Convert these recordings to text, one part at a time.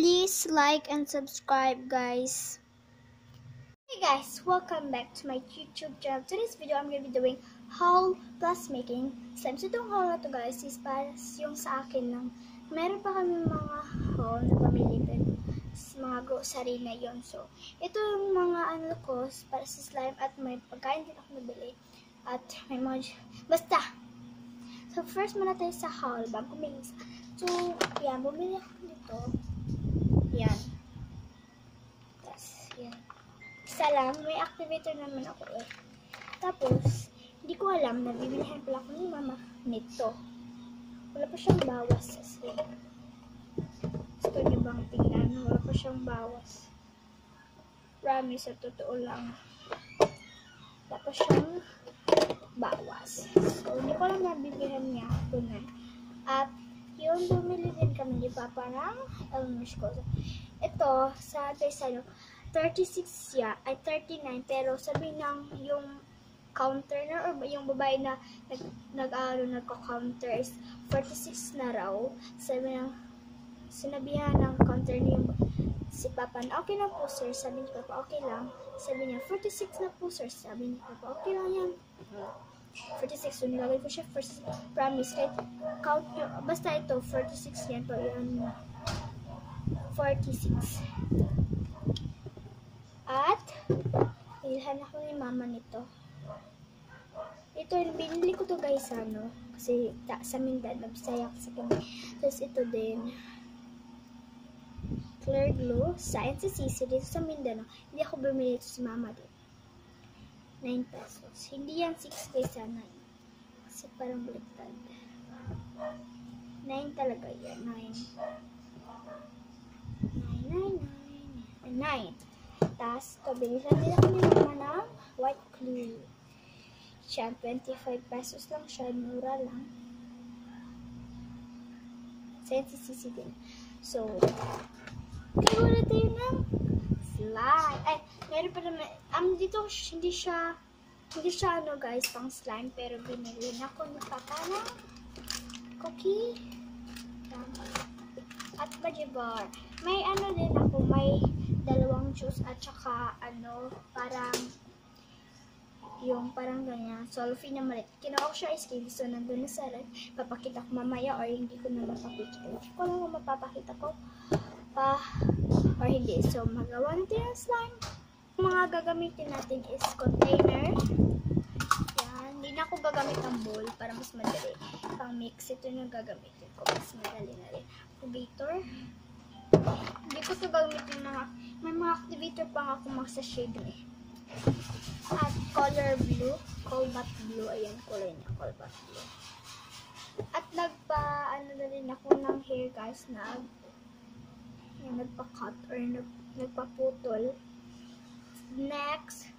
Please like and subscribe, guys. Hey guys, welcome back to my YouTube channel. Today's video, I'm to be doing haul plus making slime. So itong haul na to guys is para yung sa akin lang. Meron pa kami mga haul na pamili pero mga grocery na yon So, ito yung mga ano ko para sa slime at may pagkain din ako nabili. At may mga, basta. So, first muna tayo sa haul bago kumili So, yan, bumili ako nito. Yan. Tapos, yan. Isa lang, may activator naman ako eh. Tapos, hindi ko alam na bibilihan pala ako ni mama nito. Wala pa siyang bawas sa sale. Gusto niyo bang tingnan? Wala pa siyang bawas. Promise, sa totoo lang. Wala pa siyang bawas. So, hindi ko lang nabibilihan niya ito na. At, yun, bumili din kami ni Papa ng Elmer's ko. So, ito, sa Taysano, 36 ya, ay 39, pero sabi ng yung counter na, or yung babae na nag, nag ano, nagko-counter is 46 na raw. Sabi ng, sinabihan ng counter ni yung si Papa na, okay lang po sir. Sabi ni Papa, okay lang. Sabi niya, 46 na po sir. Sabi ni Papa, okay lang yan. 46. So, nilagay ko siya first promise. Kahit count nyo, basta ito, 46 yan. Pero yan, 46. At, nilhan ako ni mama nito. Ito, binili ko to guys, ano, kasi ta, sa Mindanao, Bisaya sa kami. Tapos ito din, Clear Glow, Science Assisi, dito sa Mindanao. Hindi ako bumili ito sa mama din. 9 pesos. Hindi yan 6 guys, sana. Kasi parang baliktad. 9 talaga yan, 9. 9, 9, 9. 9. Tapos, kabilisan din ako ni mama ng white glue. Siya, 25 pesos lang siya. Mura lang. Sensisisi din. So, kaya wala tayo ng slime. Ay, meron pa naman. Um, dito, hindi siya, hindi siya ano guys, pang slime. Pero binili na Papa ng cookie. Yan. At bajibar. May ano din ako, may dalawang juice at saka ano, parang yung parang ganyan, solfi na malit. Kinuha ko siya ice cream, so nandun na sa red. Papakita ko mamaya or hindi ko na mapapakita. Hindi ko lang mapapakita ko pa or hindi. So, magawa natin yung slime. Mga gagamitin natin is container. Yan. Hindi na ako gagamit ng bowl para mas madali. Pang mix, ito yung gagamitin ko. Mas madali na rin. Activator. Hindi ko ito gagamitin mga, may mga activator pang ako mga sa shade eh. At color blue, cobalt blue. Ayan, kulay na cobalt blue. At nagpa, ano na rin ako ng hair guys, nag, yung nagpa-cut or nag, nagpa-putol. Next,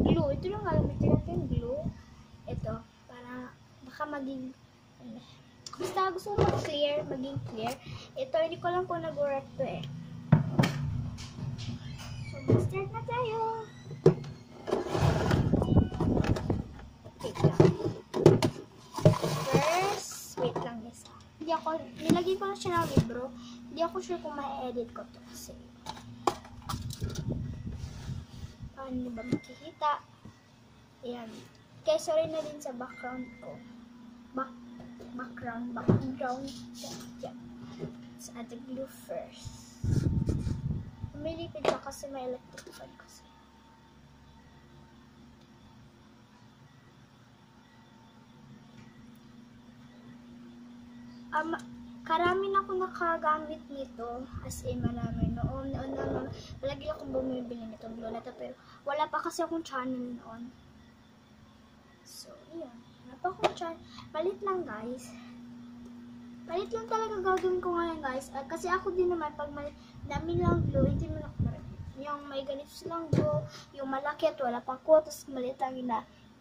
glue. Ito yung gagamitin natin, glue. Ito, para baka maging, ano, basta gusto ko mag-clear, maging clear. Ito, hindi ko lang kung nag-work to eh. So, mag-start na tayo. Wait lang. Lang guys. Hindi ako, nilagay ko na siya ng libro. Hindi ako sure kung ma-edit ko to kasi. Paano ba makikita? Ayan. Kaya sorry na din sa background ko. Back, background, background. Yan, yan. Sa ating glue first. Umilipid ka kasi may electric fan kasi. Um, karami na ako nakagamit nito. As in, marami. Noon, noon, bumibili nito. Blue na to, pero wala pa kasi akong channel noon. So, yun. Wala pa akong channel. Palit lang, guys. Palit lang talaga gagawin ko ngayon, guys. Uh, kasi ako din naman, pag may dami lang glue, hindi mo na yung may ganito silang glue, yung malaki at wala pa ko, tapos maliit lang ina,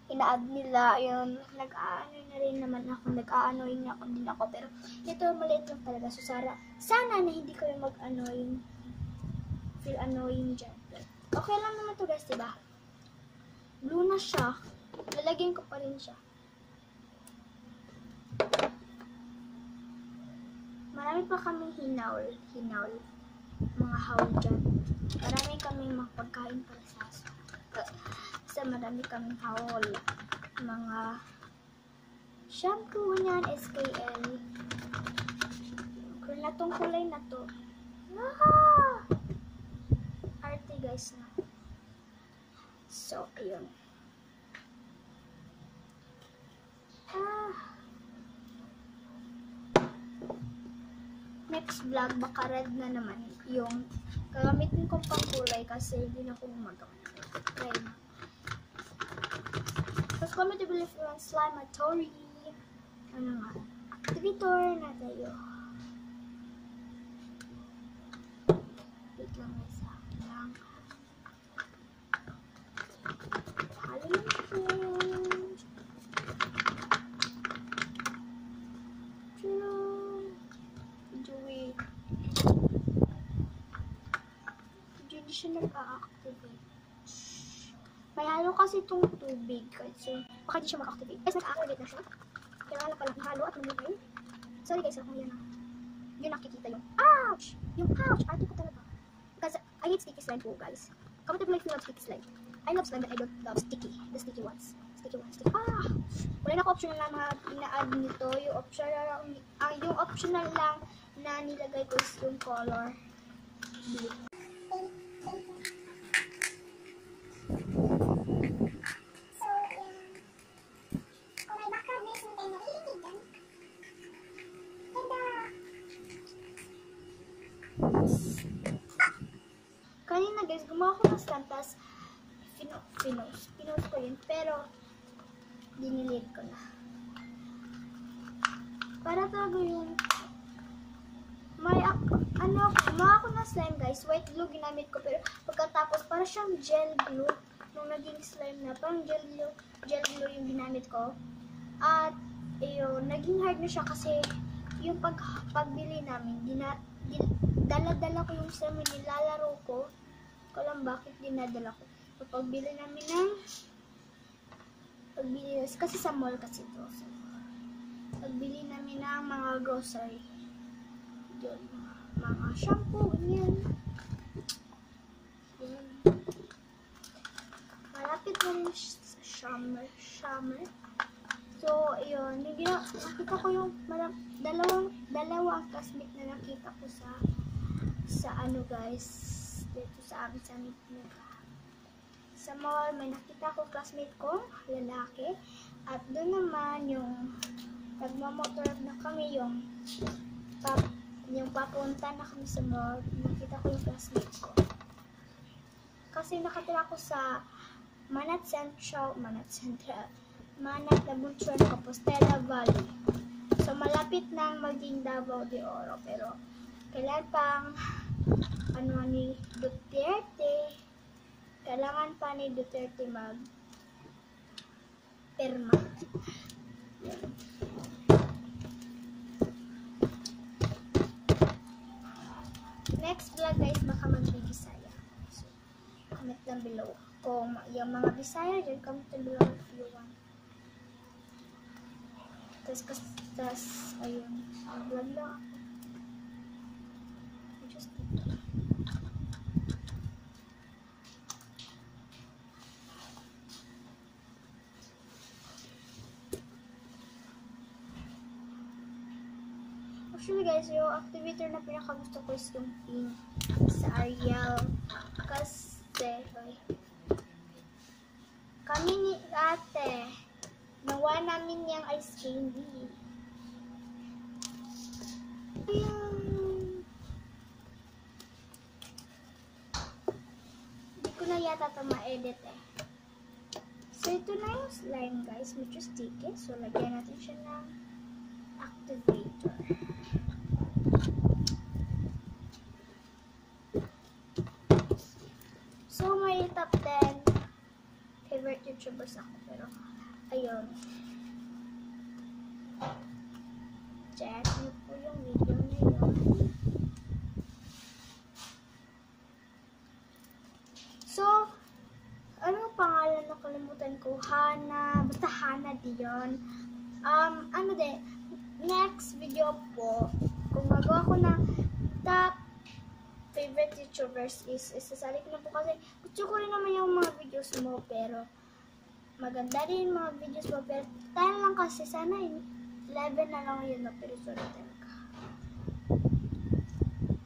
ina-add nila, yung nag-aano na rin naman ako, nag-aanoin ako din ako, pero ito maliit lang talaga, so Sara, sana na hindi kayo mag-annoying, feel annoying dyan. Okay lang naman to guys, diba? Blue na siya, lalagyan ko pa rin siya. marami pa kaming hinaul, hinaul, mga haul dyan. Marami kaming mga pagkain para sa aso. Kasi marami kaming haul, mga shampoo niyan, SKL. Kung na tong kulay na to. Ah! Arte guys na. So, ayun. Ah. Next vlog, baka red na naman yung gagamitin ko pang kulay kasi hindi na ako gumagamit. Red. Tapos comment if you want slime at Tori. Ano nga? Activator na tayo. Wait lang guys. ah. Lang. Halo lang po. Tadam! Medyo wait. Medyo hindi siya nag-a-activate. May halo kasi itong tubig kasi baka di siya mag-activate. Guys, nag-activate na siya. Kaya wala pala halo at lumigay. Sorry guys, kung yan na. Yun nakikita yung ouch! Yung ouch! Arte ko talaga. Because I hate sticky slime po guys. Comment if you love sticky slime. I love slime but I don't love sticky. The sticky ones. Sticky ones. Sticky. Ah! Wala na ako optional na mga ina-add nito. Yung optional lang, ah, yung optional lang na nilagay ko is yung color blue. Gumawa ko ng stand, tas pino, pinost. Pinost ko yun, pero dinilit ko na. Para talaga yung may ano ako, ako ng slime guys, white glue ginamit ko, pero pagkatapos para siyang gel glue nung naging slime na, parang gel glue, gel glue yung ginamit ko. At, ayun, naging hard na siya kasi yung pag, pagbili namin, dina, di, dala-dala ko yung slime, nilalaro ko. Ko lang bakit dinadala ko. So, pagbili namin ng, pagbili, kasi sa mall kasi to. So, pagbili namin ng mga grocery. Yun, mga shampoo, ganyan. Yan. Malapit na rin summer. Summer. So, yun. Yung gina- nakita ko yung mala- dalawang, dalawang classmate na nakita ko sa sa ano guys dito sa amin sa amin sa mall may nakita ko classmate ko lalaki. At doon naman yung nagmamotor na kami yung pap, yung papunta na kami sa mall nakita ko yung classmate ko. Kasi nakatira ko sa Manat Central Manat Central Manat Labunsuan Compostela Valley. So malapit nang maging Davao de Oro pero kailan pang ano ni Duterte. Kailangan pa ni Duterte mag perma. Next vlog guys baka mag-Bisaya so, comment lang below. Kung yung mga Bisaya dyan comment lang below if you want. Tas kas tas ayun. Vlog lang. Ako just Actually guys, yung activator na pinakagusto ko is yung pink sa Ariel. Kasi, kami ni ate, nawa namin yung ice candy. Ayun. Hindi ko na yata ito ma-edit eh. So, ito na yung slime guys. Medyo sticky. So, lagyan natin siya ng activator. So, may top 10 favorite YouTubers ako. Pero, ayun. Check niyo po yung video na yun. So, ano ang pangalan na kalimutan ko? Hana, basta Hana Dion. Um, ano din, next video po, kung magawa ako na top favorite YouTubers is isasali ko na po kasi gusto ko rin naman yung mga videos mo pero maganda yung mga videos mo pero tayo lang kasi sana yun 11 na lang yun no pero sorry talaga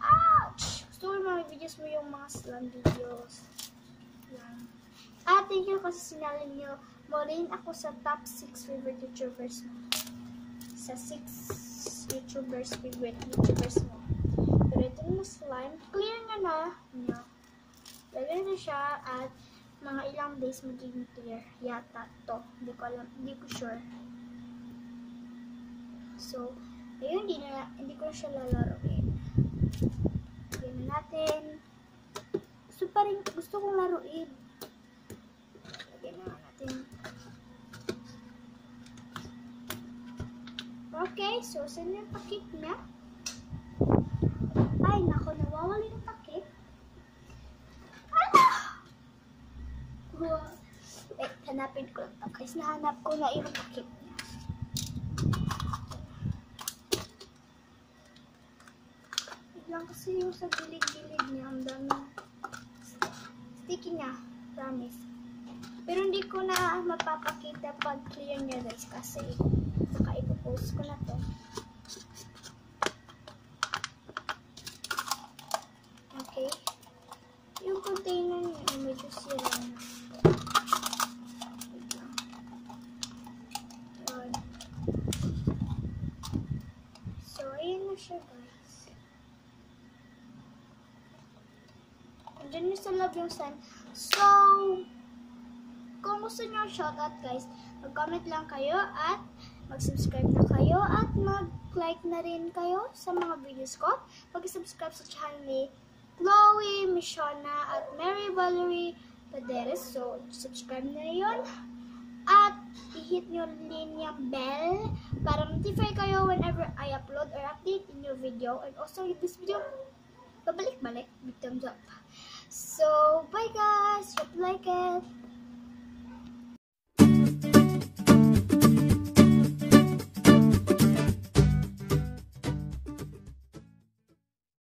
ouch! Gusto ko yung mga videos mo yung mga slam videos. Yan ah thank you kasi sinali niyo mo rin ako sa top 6 favorite YouTubers mo sa 6 YouTubers favorite YouTubers mo pero ito na slime. Clear nga na. No. Lagyan na siya at mga ilang days magiging clear. Yata to. Hindi ko alam. Hindi ko sure. So, ayun, hindi, na, hindi ko na siya lalaroin. Lagyan na natin. Gusto pa rin, gusto kong laruin. Lagyan na natin. Okay, so saan yung pakit niya? Ay, nako, nawawala yung takip. Ano? Wow. Wait, hanapin ko lang to. Guys, ko na yung takip niya. Wait lang kasi yung sa gilid-gilid niya, ang dami. Sticky niya, promise. Pero hindi ko na mapapakita pag clear niya guys kasi baka ipopost ko na to. Okay. Yung container niya ay medyo sira na. So, ayan na siya guys. Andiyan yung sa love yung sun. So, kung gusto nyo shoutout guys, mag-comment lang kayo at mag-subscribe na kayo at mag-like na rin kayo sa mga videos ko. Pag-subscribe sa channel ni Chloe, Mishona, at Mary Valerie Paderes. So, subscribe na yun. At i-hit nyo rin yung bell para notify kayo whenever I upload or update a new video. And also, if this video, babalik-balik, big thumbs up. So, bye guys! Hope you like it!